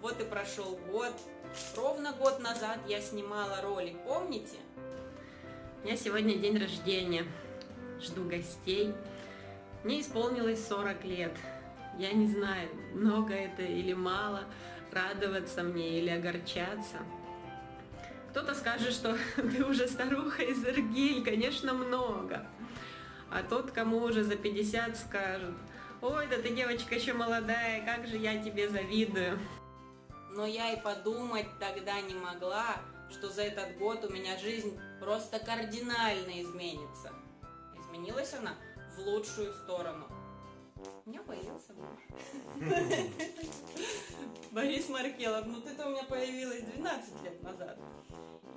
вот и прошел год. Ровно год назад я снимала ролик, помните? У меня сегодня день рождения. Жду гостей. Мне исполнилось 40 лет. Я не знаю, много это или мало, радоваться мне или огорчаться. Кто-то скажет, что ты уже старуха из Иргиль, конечно, много. А тот, кому уже за 50, скажет, ой, да ты девочка еще молодая, как же я тебе завидую. Но я и подумать тогда не могла, что за этот год у меня жизнь просто кардинально изменится. Изменилась она в лучшую сторону. Меня появился муж. Борис Маркелов, ну ты-то у меня появилась 12 лет назад.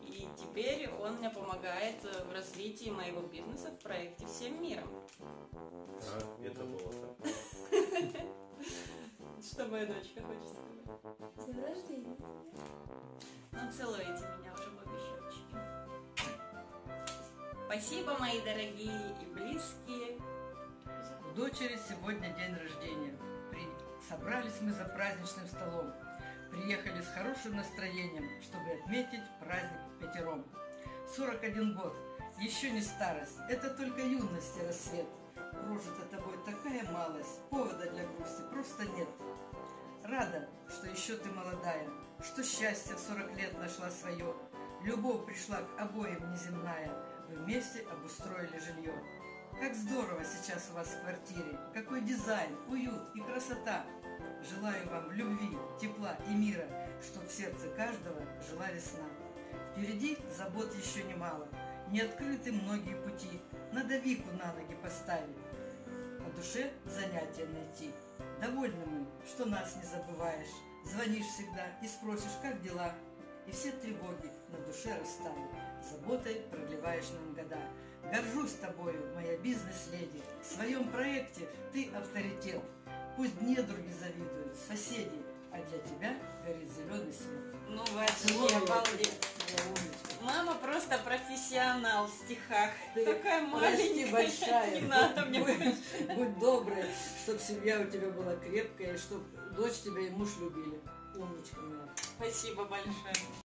И теперь он мне помогает в развитии моего бизнеса в проекте «Всем миром». А, это было так. Что моя дочка хочет сказать? С днем рождения. Ну, целуйте меня уже в обе щечки. Спасибо, мои дорогие и близкие. У дочери сегодня день рождения. При- Собрались мы за праздничным столом. Приехали с хорошим настроением, чтобы отметить праздник пятером. 41 год. Еще не старость. Это только юность и рассвет. Прожита тобой такая малость. Повода для грусти просто нет. Рада, что еще ты молодая, что счастье в 40 лет нашла свое. Любовь пришла к обоим неземная. Вы вместе обустроили жилье. Как здорово сейчас у вас в квартире. Какой дизайн, уют и красота. Желаю вам любви, тепла и мира, чтоб в сердце каждого жила весна. Впереди забот еще немало. Не открыты многие пути. Надо Вику на ноги поставить. По душе занятия найти. Довольны мы, что нас не забываешь. Звонишь всегда и спросишь, как дела. И все тревоги на душе растают. Заботой продлеваешь нам года. Горжусь тобою, моя бизнес-леди. В своем проекте ты авторитет. Пусть недруги завидуют, соседи, а для тебя горит зеленый свет. Ну, Целую. обалдеть. Умничка. Мама просто профессионал в стихах. Ты Такая маленькая. большая. Не надо мне. Будь, будь добрая, чтобы семья у тебя была крепкая, чтобы дочь тебя и муж любили. Умничка моя. Спасибо большое.